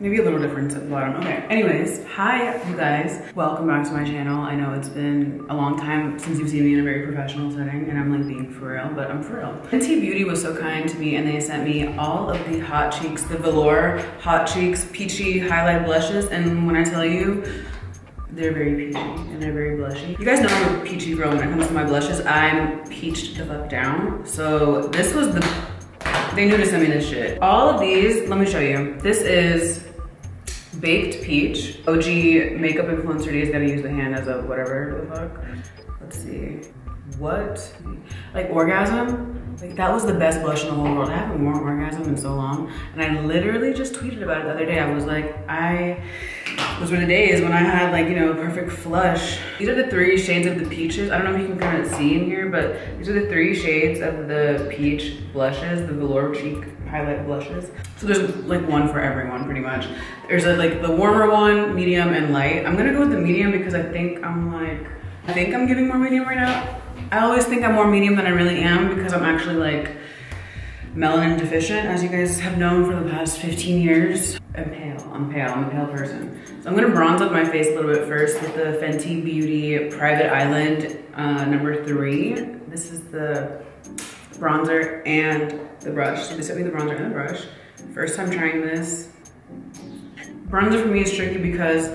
Maybe a little difference at the bottom. Okay, anyways, hi you guys. Welcome back to my channel. I know it's been a long time since you've seen me in a very professional setting and I'm like being for real, but I'm for real. Fenty Beauty was so kind to me and they sent me all of the Hot Cheeks, the Velour Hot Cheeks Peachy Highlight Blushes. And when I tell you, they're very peachy and they're very blushy. You guys know I'm a peachy girl when it comes to my blushes. I'm peached the fuck down. So this was the they knew to send me this shit. All of these, let me show you. This is Baked Peach. OG makeup influencer D is gonna use the hand as a whatever the fuck. Let's see. What? Like orgasm? Like that was the best blush in the whole world. I haven't worn orgasm in so long. And I literally just tweeted about it the other day. I was like, I, those were the days when I had like, you know, perfect flush. These are the three shades of the peaches. I don't know if you can kind of see in here, but these are the three shades of the peach blushes, the velour cheek highlight blushes. So there's like one for everyone pretty much. There's a, like the warmer one, medium and light. I'm gonna go with the medium because I think I'm like, I think I'm giving more medium right now. I always think I'm more medium than I really am because I'm actually like melanin deficient, as you guys have known for the past 15 years. I'm pale, I'm pale, I'm a pale person. So I'm gonna bronze up my face a little bit first with the Fenty Beauty Private Island uh, number three. This is the bronzer and the brush. So they sent me the bronzer and the brush. First time trying this. Bronzer for me is tricky because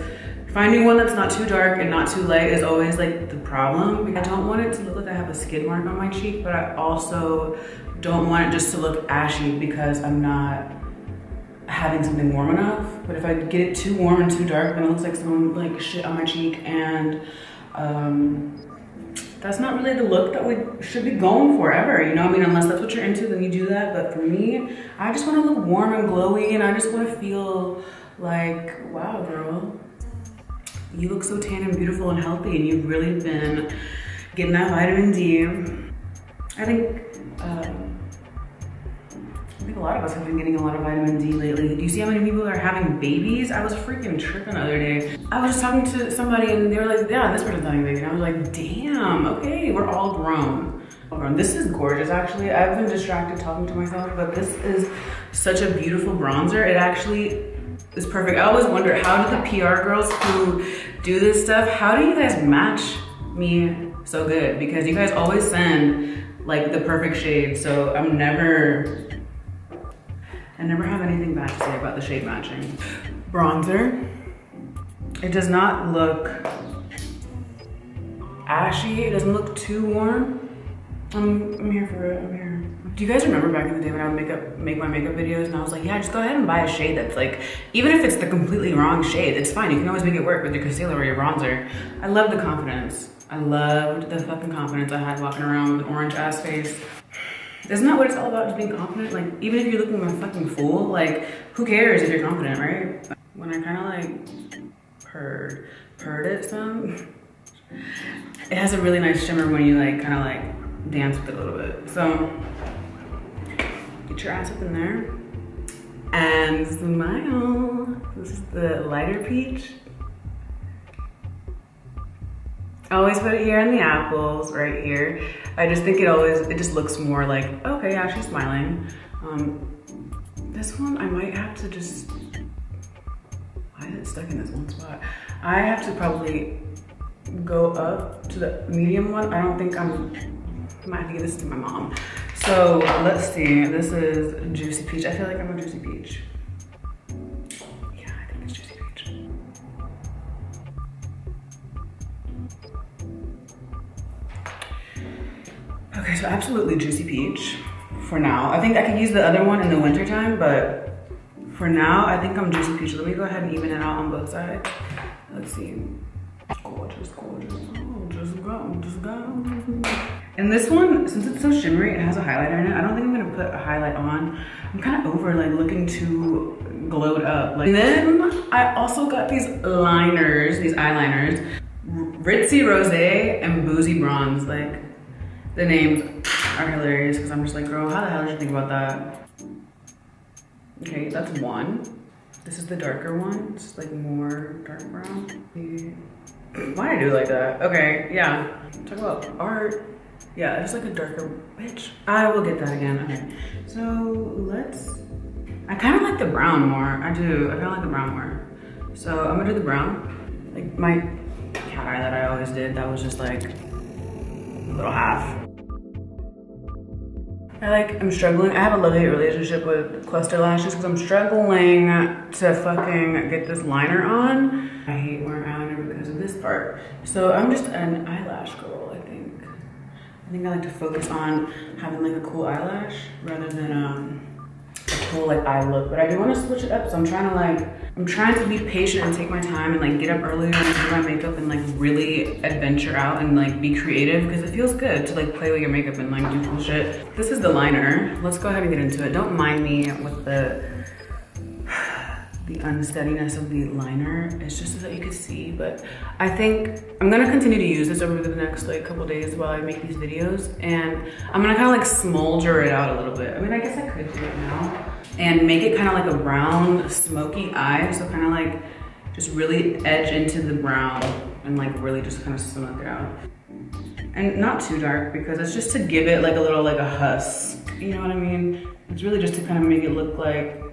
finding one that's not too dark and not too light is always like the problem. I don't want it to look like I have a skid mark on my cheek, but I also don't want it just to look ashy because I'm not having something warm enough. But if I get it too warm and too dark, then it looks like someone like shit on my cheek and um, that's not really the look that we should be going for ever, you know? I mean, unless that's what you're into, then you do that. But for me, I just wanna look warm and glowy and I just wanna feel like, wow, girl, you look so tan and beautiful and healthy and you've really been getting that vitamin D. I think, um, I think a lot of us have been getting a lot of vitamin D lately. Do you see how many people are having babies? I was freaking tripping the other day. I was just talking to somebody and they were like, yeah, this person's having a baby. And I was like, damn, okay, we're all grown. This is gorgeous, actually. I've been distracted talking to myself, but this is such a beautiful bronzer. It actually is perfect. I always wonder, how do the PR girls who do this stuff, how do you guys match me so good? Because you guys always send like the perfect shade, so I'm never, I never have anything bad to say about the shade matching. Bronzer, it does not look ashy. It doesn't look too warm. I'm, I'm here for it, I'm here. Do you guys remember back in the day when I would make up make my makeup videos and I was like, yeah, just go ahead and buy a shade that's like, even if it's the completely wrong shade, it's fine. You can always make it work with your concealer or your bronzer. I love the confidence. I loved the fucking confidence I had walking around with orange ass face. Isn't that what it's all about, just being confident? Like, even if you're looking like a fucking fool, like, who cares if you're confident, right? When I kind of like purred, purred it some, it has a really nice shimmer when you like kind of like dance with it a little bit. So Get your ass up in there and smile. This is the lighter peach. I always put it here in the apples, right here. I just think it always, it just looks more like, okay, yeah, she's smiling. Um, this one, I might have to just, why is it stuck in this one spot? I have to probably go up to the medium one. I don't think I'm, I have to give this to my mom. So let's see, this is Juicy Peach. I feel like I'm a Juicy Peach. Yeah, I think it's Juicy Peach. Okay, so absolutely Juicy Peach for now. I think I could use the other one in the wintertime, but for now, I think I'm Juicy Peach. Let me go ahead and even it out on both sides. Let's see. Gorgeous, gorgeous. Just go, just go. And this one, since it's so shimmery, it has a highlighter in it. I don't think I'm gonna put a highlight on. I'm kind of over like looking too glowed up. Like, and then I also got these liners, these eyeliners. Ritzy Rose and Boozy Bronze. Like, the names are hilarious because I'm just like, girl, how the hell did you think about that? Okay, that's one. This is the darker one. It's like more dark brown. Why did I do like that? Okay, yeah. Talk about art. Yeah, it's like a darker, bitch. I will get that again, okay. So let's, I kind of like the brown more. I do, I kind of like the brown more. So I'm gonna do the brown. Like my cat eye that I always did, that was just like a little half. I like, I'm struggling. I have a love-hate relationship with cluster lashes because I'm struggling to fucking get this liner on. I hate wearing eyeliner because of this part. So I'm just an eyelash girl, I think. I like to focus on having like a cool eyelash rather than um, cool like eye look, but I do want to switch it up. So I'm trying to like, I'm trying to be patient and take my time and like get up earlier and do my makeup and like really adventure out and like be creative because it feels good to like play with your makeup and like do cool shit. This is the liner. Let's go ahead and get into it. Don't mind me with the the unsteadiness of the liner. It's just so that you can see, but I think I'm gonna continue to use this over the next like couple days while I make these videos. And I'm gonna kind of like smolder it out a little bit. I mean, I guess I could do it now and make it kind of like a brown smoky eye. So kind of like just really edge into the brown and like really just kind of smoke it out. And not too dark because it's just to give it like a little like a husk. You know what I mean? It's really just to kind of make it look like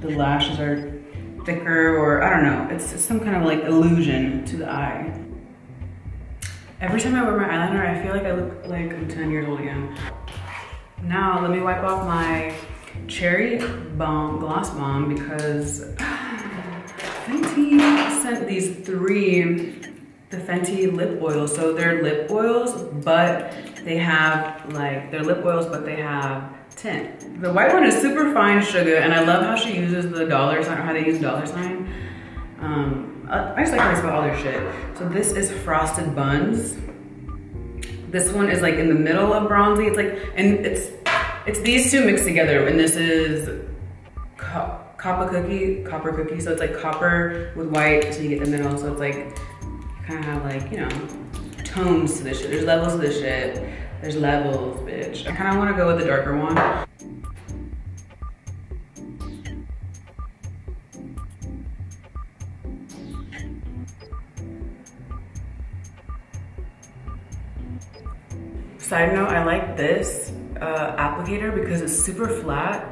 the lashes are thicker or I don't know. It's, some kind of like illusion to the eye. Every time I wear my eyeliner, I feel like I look like I'm 10 years old again. Now, let me wipe off my Cherry Bomb Gloss Bomb because Fenty sent these three, the Fenty lip oils. So they're lip oils, but they have like, they're lip oils, but they have tint. The white one is super fine sugar, and I love how she uses the dollar sign, or how they use dollar sign. Um, I just like how they spell all their shit. So this is Frosted Buns. This one is like in the middle of bronzy. It's like, and it's it's these two mixed together, and this is co copper cookie, copper cookie. So it's like copper with white, so you get the middle. So it's like, kind of have like, you know, tones to this shit. There's levels to this shit. There's levels, bitch. I kind of want to go with the darker one. Side note, I like this uh, applicator because it's super flat.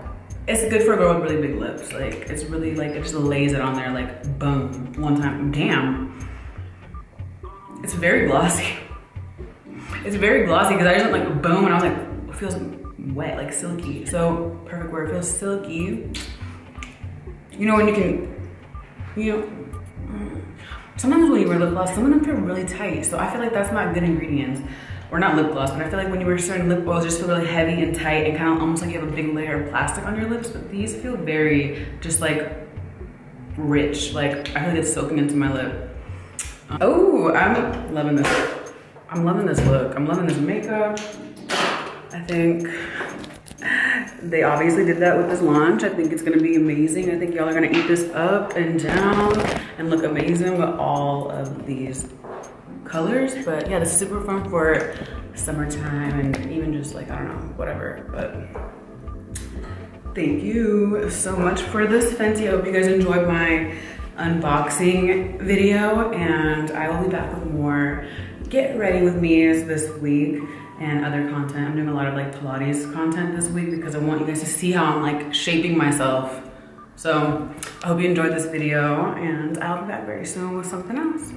It's good for a girl with really big lips. Like, it's really like, it just lays it on there like, boom, one time. Damn. It's very glossy. It's very glossy because I just went like boom and I was like, it feels wet, like silky. So perfect word, it feels silky. You know when you can, you know, mm, sometimes when you wear lip gloss, some of them feel really tight. So I feel like that's not good ingredients. Or not lip gloss, but I feel like when you wear certain lip oils, just feel really heavy and tight and kind of almost like you have a big layer of plastic on your lips. But these feel very just like rich. Like I feel like it's soaking into my lip. Um, oh, I'm loving this. I'm loving this look. I'm loving this makeup. I think they obviously did that with this launch. I think it's gonna be amazing. I think y'all are gonna eat this up and down and look amazing with all of these colors. But yeah, this is super fun for summertime and even just like, I don't know, whatever. But thank you so much for this Fenty. I hope you guys enjoyed my unboxing video and I will be back with more get ready with me is this week and other content. I'm doing a lot of like Pilates content this week because I want you guys to see how I'm like shaping myself. So I hope you enjoyed this video and I'll be back very soon with something else.